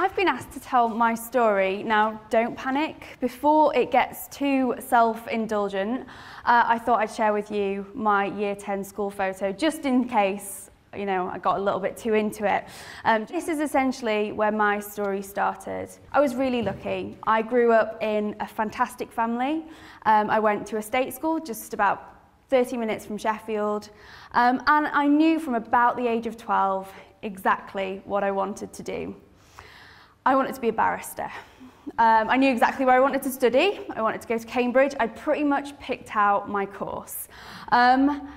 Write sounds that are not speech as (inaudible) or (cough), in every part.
I've been asked to tell my story. Now, don't panic. Before it gets too self-indulgent, uh, I thought I'd share with you my year 10 school photo, just in case you know, I got a little bit too into it. Um, this is essentially where my story started. I was really lucky. I grew up in a fantastic family. Um, I went to a state school just about 30 minutes from Sheffield. Um, and I knew from about the age of 12 exactly what I wanted to do. I wanted to be a barrister. Um, I knew exactly where I wanted to study. I wanted to go to Cambridge. I pretty much picked out my course. Um,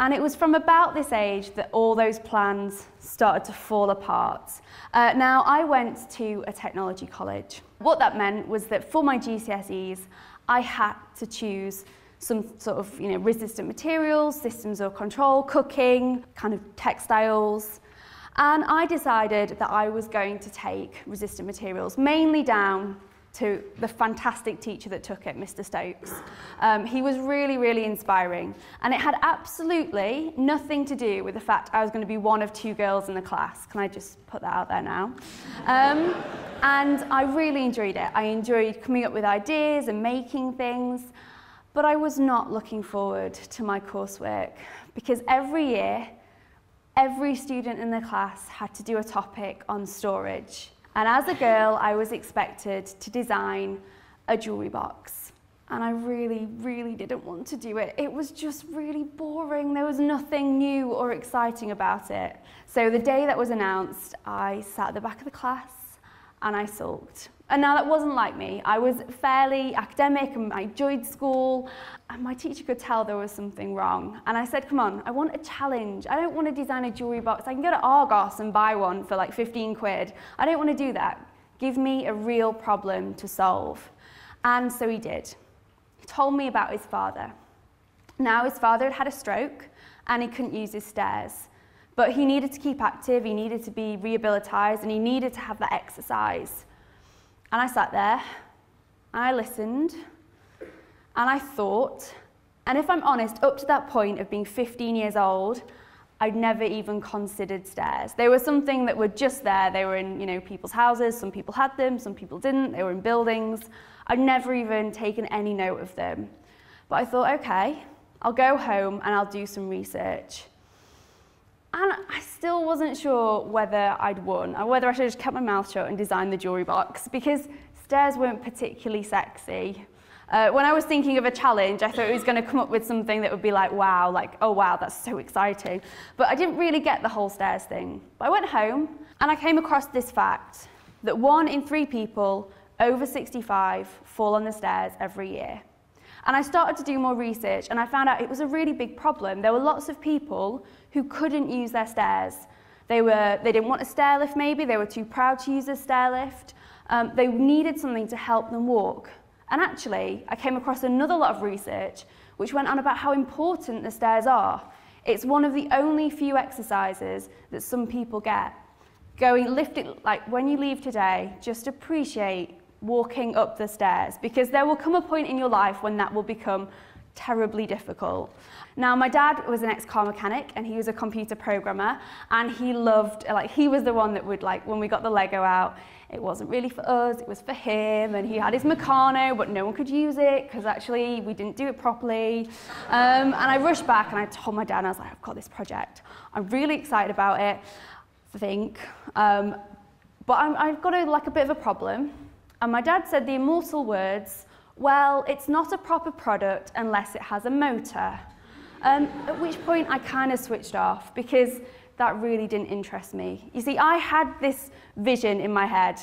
and it was from about this age that all those plans started to fall apart. Uh, now, I went to a technology college. What that meant was that for my GCSEs, I had to choose some sort of you know, resistant materials, systems of control, cooking, kind of textiles. And I decided that I was going to take resistant materials, mainly down to the fantastic teacher that took it, Mr. Stokes. Um, he was really, really inspiring. And it had absolutely nothing to do with the fact I was going to be one of two girls in the class. Can I just put that out there now? Um, and I really enjoyed it. I enjoyed coming up with ideas and making things. But I was not looking forward to my coursework because every year every student in the class had to do a topic on storage. And as a girl, I was expected to design a jewellery box. And I really, really didn't want to do it. It was just really boring. There was nothing new or exciting about it. So the day that was announced, I sat at the back of the class and I sulked. And now that wasn't like me. I was fairly academic and I enjoyed school and my teacher could tell there was something wrong. And I said, come on, I want a challenge. I don't want to design a jewellery box. I can go to Argos and buy one for like 15 quid. I don't want to do that. Give me a real problem to solve. And so he did. He told me about his father. Now his father had had a stroke and he couldn't use his stairs. But he needed to keep active, he needed to be rehabilitated, and he needed to have that exercise. And I sat there, I listened, and I thought, and if I'm honest, up to that point of being 15 years old, I'd never even considered stairs. They were something that were just there. They were in, you know, people's houses. Some people had them, some people didn't. They were in buildings. I'd never even taken any note of them. But I thought, okay, I'll go home and I'll do some research. And I still wasn't sure whether I'd won or whether I should have just kept my mouth shut and designed the jewellery box because stairs weren't particularly sexy. Uh, when I was thinking of a challenge, I thought it was going to come up with something that would be like, wow, like, oh wow, that's so exciting. But I didn't really get the whole stairs thing. But I went home and I came across this fact that one in three people over 65 fall on the stairs every year. And I started to do more research and I found out it was a really big problem. There were lots of people who couldn't use their stairs. They, were, they didn't want a stair lift maybe, they were too proud to use a stair lift. Um, they needed something to help them walk. And actually, I came across another lot of research which went on about how important the stairs are. It's one of the only few exercises that some people get. Going, lift it, like when you leave today, just appreciate walking up the stairs because there will come a point in your life when that will become terribly difficult. Now, my dad was an ex-car mechanic and he was a computer programmer and he loved, like, he was the one that would, like, when we got the Lego out, it wasn't really for us, it was for him and he had his Meccano, but no one could use it because actually we didn't do it properly. Um, and I rushed back and I told my dad, I was like, I've got this project. I'm really excited about it, I think. Um, but I'm, I've got a, like a bit of a problem. And my dad said the immortal words, well, it's not a proper product unless it has a motor. Um, at which point I kind of switched off because that really didn't interest me. You see, I had this vision in my head.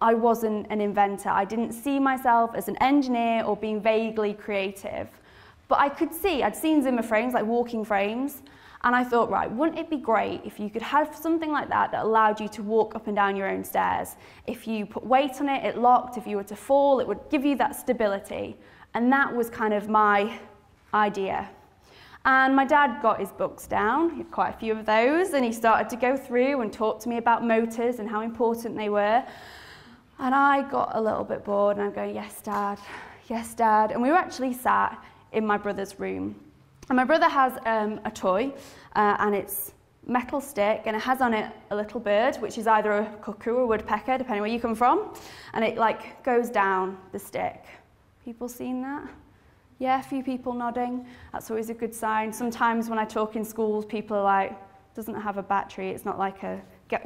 I wasn't an inventor. I didn't see myself as an engineer or being vaguely creative. But I could see, I'd seen Zimmer frames, like walking frames, and I thought, right, wouldn't it be great if you could have something like that that allowed you to walk up and down your own stairs? If you put weight on it, it locked. If you were to fall, it would give you that stability. And that was kind of my idea. And my dad got his books down, he had quite a few of those, and he started to go through and talk to me about motors and how important they were. And I got a little bit bored and I'm going, yes, dad, yes, dad. And we were actually sat in my brother's room. And my brother has um, a toy, uh, and it's metal stick and it has on it a little bird, which is either a cuckoo or a woodpecker, depending where you come from, and it like goes down the stick. People seen that? Yeah, a few people nodding. That's always a good sign. Sometimes when I talk in schools, people are like, doesn't have a battery, it's not like a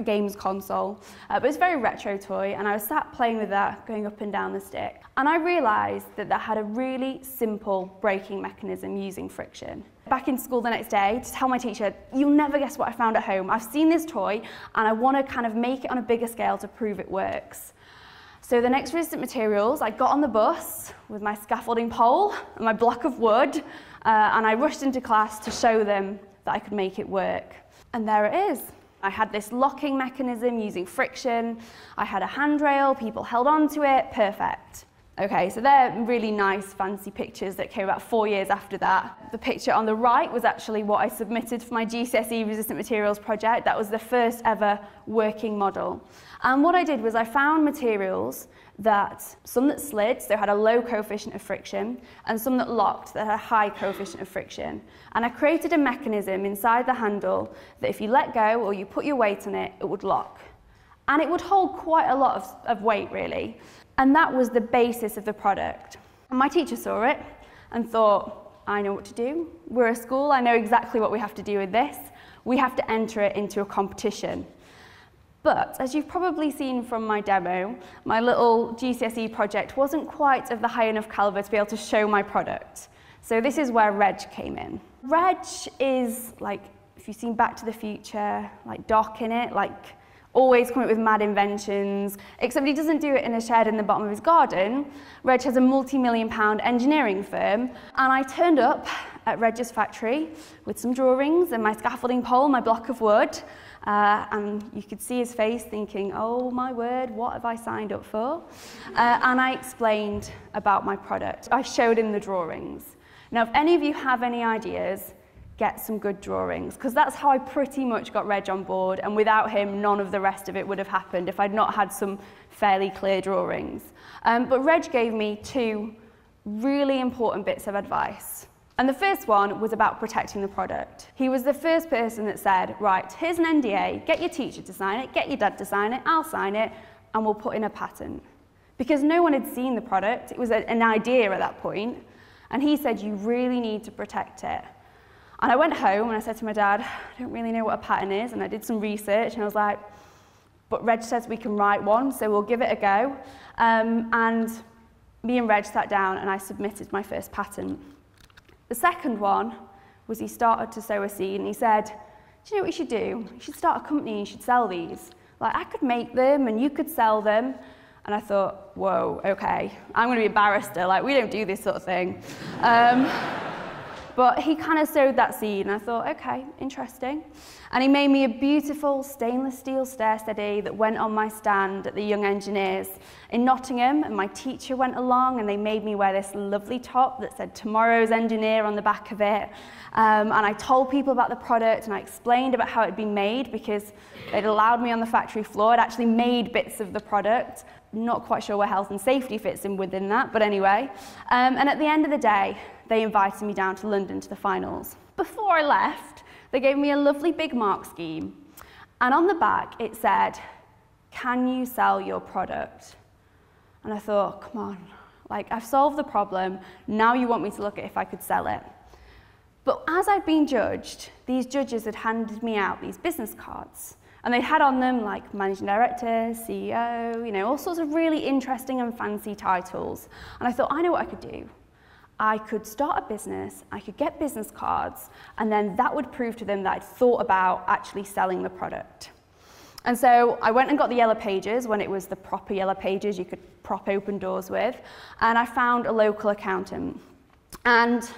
games console. Uh, but it's a very retro toy, and I was sat playing with that, going up and down the stick. And I realised that that had a really simple braking mechanism using friction. Back in school the next day to tell my teacher, you'll never guess what I found at home. I've seen this toy, and I want to kind of make it on a bigger scale to prove it works. So the next resistant materials, I got on the bus with my scaffolding pole and my block of wood, uh, and I rushed into class to show them that I could make it work. And there it is. I had this locking mechanism using friction. I had a handrail, people held on to it, perfect. Okay, so they're really nice, fancy pictures that came about four years after that. The picture on the right was actually what I submitted for my GCSE resistant materials project. That was the first ever working model. And what I did was I found materials that some that slid, so had a low coefficient of friction, and some that locked, that had a high coefficient of friction. And I created a mechanism inside the handle that if you let go or you put your weight on it, it would lock. And it would hold quite a lot of, of weight, really. And that was the basis of the product. And my teacher saw it and thought, I know what to do. We're a school, I know exactly what we have to do with this. We have to enter it into a competition. But as you've probably seen from my demo, my little GCSE project wasn't quite of the high enough caliber to be able to show my product. So this is where Reg came in. Reg is like, if you've seen Back to the Future, like Doc in it, like always coming up with mad inventions, except he doesn't do it in a shed in the bottom of his garden. Reg has a multi-million pound engineering firm, and I turned up at Reg's factory with some drawings and my scaffolding pole, my block of wood, uh, and you could see his face thinking, oh my word, what have I signed up for? Uh, and I explained about my product. I showed him the drawings. Now, if any of you have any ideas, get some good drawings, because that's how I pretty much got Reg on board, and without him, none of the rest of it would have happened if I'd not had some fairly clear drawings. Um, but Reg gave me two really important bits of advice. And the first one was about protecting the product. He was the first person that said, right, here's an NDA, get your teacher to sign it, get your dad to sign it, I'll sign it, and we'll put in a patent. Because no one had seen the product, it was a, an idea at that point, and he said, you really need to protect it. And I went home and I said to my dad, I don't really know what a patent is, and I did some research, and I was like, but Reg says we can write one, so we'll give it a go. Um, and me and Reg sat down and I submitted my first patent. The second one was he started to sow a seed and he said, do you know what you should do? You should start a company and you should sell these. Like, I could make them and you could sell them. And I thought, whoa, okay, I'm going to be a barrister. Like, we don't do this sort of thing. Um, but he kind of sowed that seed, and I thought, okay, interesting. And he made me a beautiful stainless steel StairSteady that went on my stand at the Young Engineers in Nottingham. And my teacher went along, and they made me wear this lovely top that said Tomorrow's Engineer on the back of it. Um, and I told people about the product, and I explained about how it had been made because it allowed me on the factory floor. I'd actually made bits of the product. Not quite sure where health and safety fits in within that, but anyway. Um, and at the end of the day, they invited me down to London to the finals. Before I left, they gave me a lovely big mark scheme. And on the back, it said, Can you sell your product? And I thought, Come on, like I've solved the problem. Now you want me to look at if I could sell it. But as I'd been judged, these judges had handed me out these business cards. And they had on them like managing director, CEO, you know, all sorts of really interesting and fancy titles. And I thought, I know what I could do. I could start a business, I could get business cards, and then that would prove to them that I'd thought about actually selling the product. And so I went and got the yellow pages when it was the proper yellow pages you could prop open doors with, and I found a local accountant. And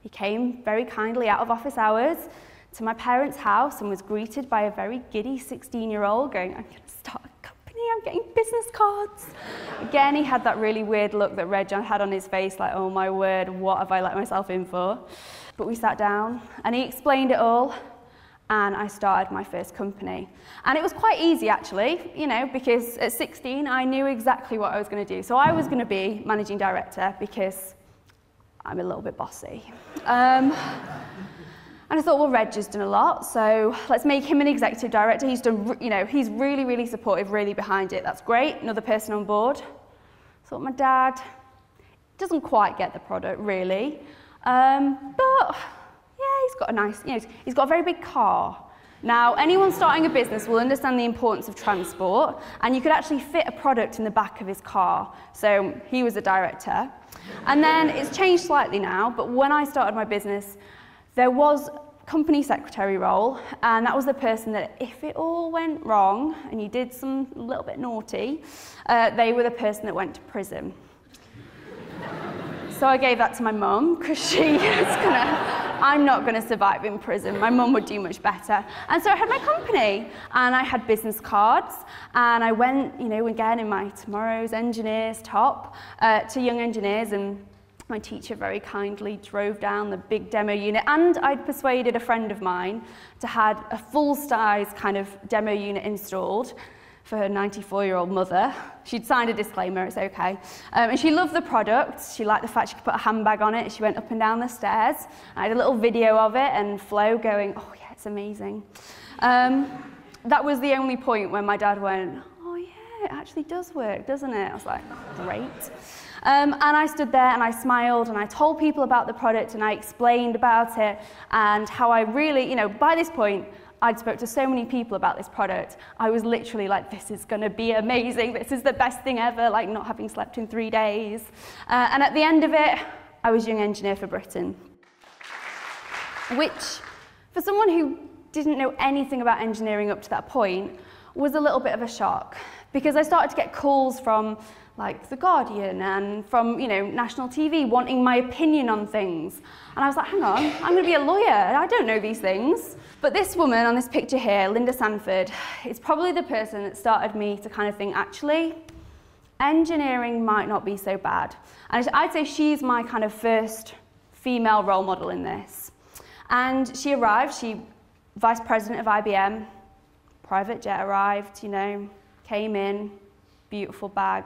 he came very kindly out of office hours to my parents' house and was greeted by a very giddy 16 year old going, I'm going to start I'm getting business cards. Again, he had that really weird look that Reg had on his face, like, oh my word, what have I let myself in for? But we sat down and he explained it all and I started my first company. And it was quite easy actually, you know, because at 16 I knew exactly what I was going to do. So I was going to be managing director because I'm a little bit bossy. Um, And I thought, well, Reg has done a lot, so let's make him an executive director. He's done, you know, he's really, really supportive, really behind it. That's great. Another person on board. I thought my dad doesn't quite get the product, really. Um, but yeah, he's got a nice, you know, he's got a very big car. Now, anyone starting a business will understand the importance of transport, and you could actually fit a product in the back of his car. So he was a director. And then it's changed slightly now, but when I started my business, there was company secretary role, and that was the person that if it all went wrong and you did some little bit naughty, uh, they were the person that went to prison. so I gave that to my mum because she (laughs) was gonna I'm not going to survive in prison. My mum would do much better. And so I had my company and I had business cards and I went, you know, again in my tomorrow's engineers top uh, to young engineers and my teacher very kindly drove down the big demo unit and I'd persuaded a friend of mine to have a full size kind of demo unit installed for her 94 year old mother. She'd signed a disclaimer, it's okay. Um, and she loved the product. She liked the fact she could put a handbag on it. She went up and down the stairs. I had a little video of it and Flo going, oh yeah, it's amazing. Um, that was the only point when my dad went, oh yeah, it actually does work, doesn't it? I was like, great. Um, and I stood there and I smiled and I told people about the product and I explained about it and how I really, you know, by this point, I'd spoke to so many people about this product. I was literally like, this is going to be amazing. This is the best thing ever, like not having slept in three days. Uh, and at the end of it, I was Young Engineer for Britain. Which, for someone who didn't know anything about engineering up to that point, was a little bit of a shock. Because I started to get calls from like The Guardian and from, you know, national TV wanting my opinion on things. And I was like, hang on, I'm going to be a lawyer. I don't know these things. But this woman on this picture here, Linda Sanford, is probably the person that started me to kind of think, actually, engineering might not be so bad. And I'd say she's my kind of first female role model in this. And she arrived, she vice president of IBM, private jet arrived, you know, came in, beautiful bag,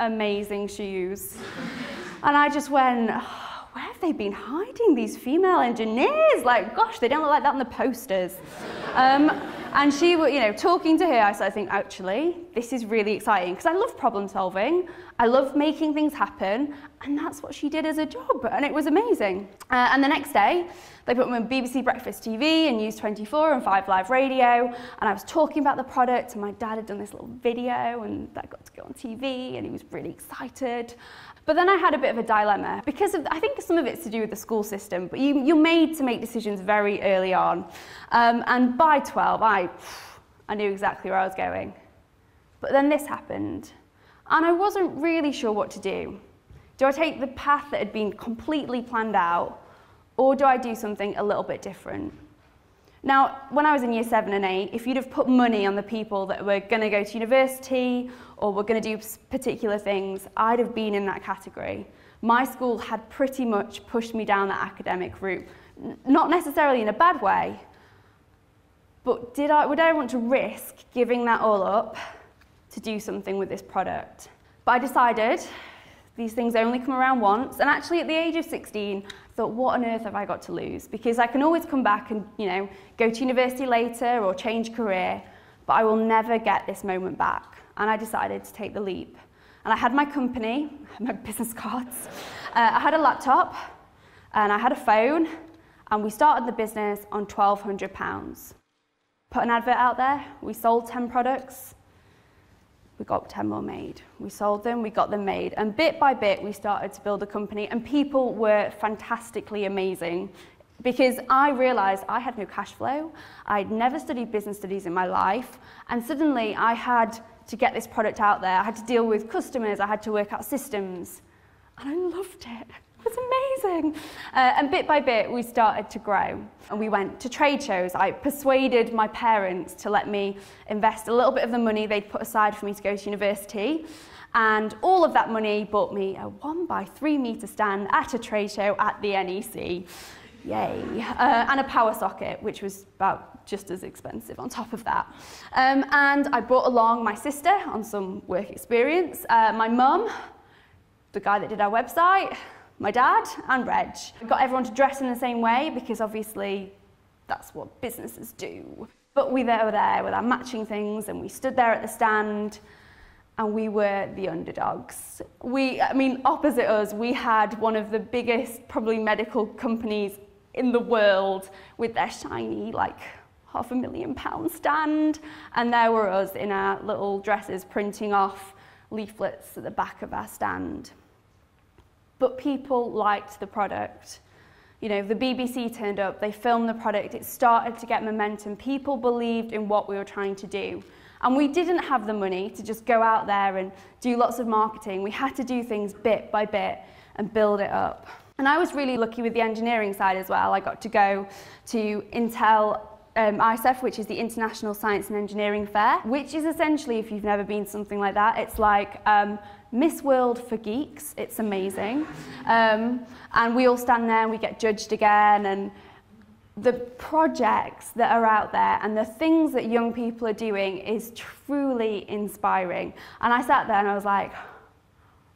amazing shoes. and I just went, where have they been hiding these female engineers? Like, gosh, they don't look like that on the posters. Um, and she, you know, talking to her, I started thinking, actually, this is really exciting because I love problem solving. I love making things happen. And that's what she did as a job. And it was amazing. Uh, and the next day, they put me on BBC Breakfast TV and News 24 and 5 Live Radio. And I was talking about the product. And my dad had done this little video and that got to go on TV. And he was really excited. But then I had a bit of a dilemma because of, I think some of it's to do with the school system, but you, you're made to make decisions very early on. Um, and by 12, I, I knew exactly where I was going. But then this happened, and I wasn't really sure what to do. Do I take the path that had been completely planned out, or do I do something a little bit different? Now, when I was in year seven and eight, if you'd have put money on the people that were going to go to university or were going to do particular things, I'd have been in that category. My school had pretty much pushed me down that academic route, not necessarily in a bad way, but did I, would I want to risk giving that all up to do something with this product? But I decided these things only come around once, and actually at the age of 16, I thought, what on earth have I got to lose? Because I can always come back and, you know, go to university later or change career, but I will never get this moment back. And I decided to take the leap. And I had my company, (laughs) my business cards, uh, I had a laptop, and I had a phone, and we started the business on £1,200. Put an advert out there, we sold 10 products, we got 10 more made. We sold them, we got them made. And bit by bit, we started to build a company, and people were fantastically amazing because I realized I had no cash flow. I'd never studied business studies in my life. And suddenly, I had to get this product out there. I had to deal with customers, I had to work out systems. And I loved it. Was amazing. Uh, and bit by bit, we started to grow. And we went to trade shows. I persuaded my parents to let me invest a little bit of the money they'd put aside for me to go to university. And all of that money bought me a one by three meter stand at a trade show at the NEC. Yay. Uh, and a power socket, which was about just as expensive on top of that. Um, and I brought along my sister on some work experience, uh, my mum, the guy that did our website, my dad and Reg. got everyone to dress in the same way because obviously that's what businesses do. But we were there with our matching things and we stood there at the stand and we were the underdogs. We, I mean, opposite us, we had one of the biggest, probably medical companies in the world with their shiny, like, half a million pound stand. And there were us in our little dresses printing off leaflets at the back of our stand. But people liked the product. You know, the BBC turned up, they filmed the product, it started to get momentum. People believed in what we were trying to do. And we didn't have the money to just go out there and do lots of marketing. We had to do things bit by bit and build it up. And I was really lucky with the engineering side as well. I got to go to Intel um, ISEF, which is the International Science and Engineering Fair, which is essentially, if you've never been something like that, it's like um, Miss World for geeks. It's amazing. Um, and we all stand there and we get judged again. And the projects that are out there and the things that young people are doing is truly inspiring. And I sat there and I was like,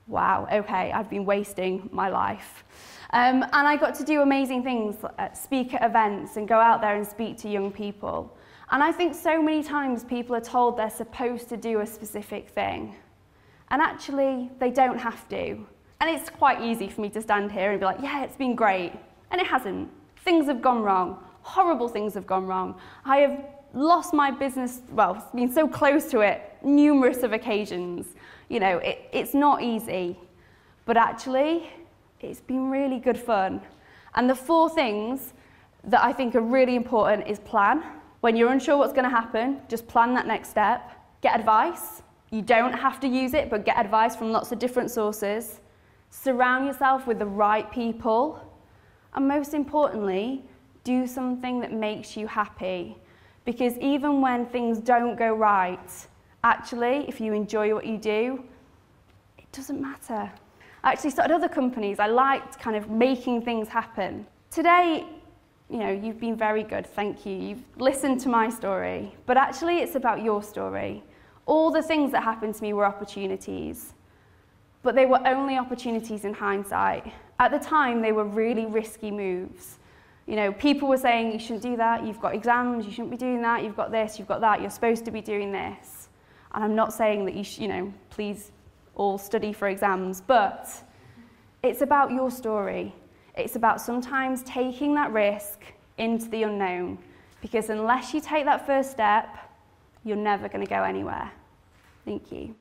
wow, okay, I've been wasting my life. Um, and I got to do amazing things, uh, speak at events and go out there and speak to young people. And I think so many times people are told they're supposed to do a specific thing. And actually, they don't have to. And it's quite easy for me to stand here and be like, yeah, it's been great. And it hasn't. Things have gone wrong. Horrible things have gone wrong. I have lost my business, well, been so close to it numerous of occasions. You know, it, it's not easy. But actually, it's been really good fun. And the four things that I think are really important is plan. When you're unsure what's going to happen, just plan that next step. Get advice. You don't have to use it, but get advice from lots of different sources. Surround yourself with the right people. And most importantly, do something that makes you happy. Because even when things don't go right, actually, if you enjoy what you do, it doesn't matter. I actually started other companies. I liked kind of making things happen. Today, you know, you've been very good, thank you. You've listened to my story. But actually, it's about your story. All the things that happened to me were opportunities. But they were only opportunities in hindsight. At the time, they were really risky moves. You know, people were saying, you shouldn't do that, you've got exams, you shouldn't be doing that, you've got this, you've got that, you're supposed to be doing this. And I'm not saying that you, sh- you know, please all study for exams, but it's about your story. It's about sometimes taking that risk into the unknown, because unless you take that first step, you're never going to go anywhere. Thank you.